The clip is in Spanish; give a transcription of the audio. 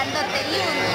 grandote y un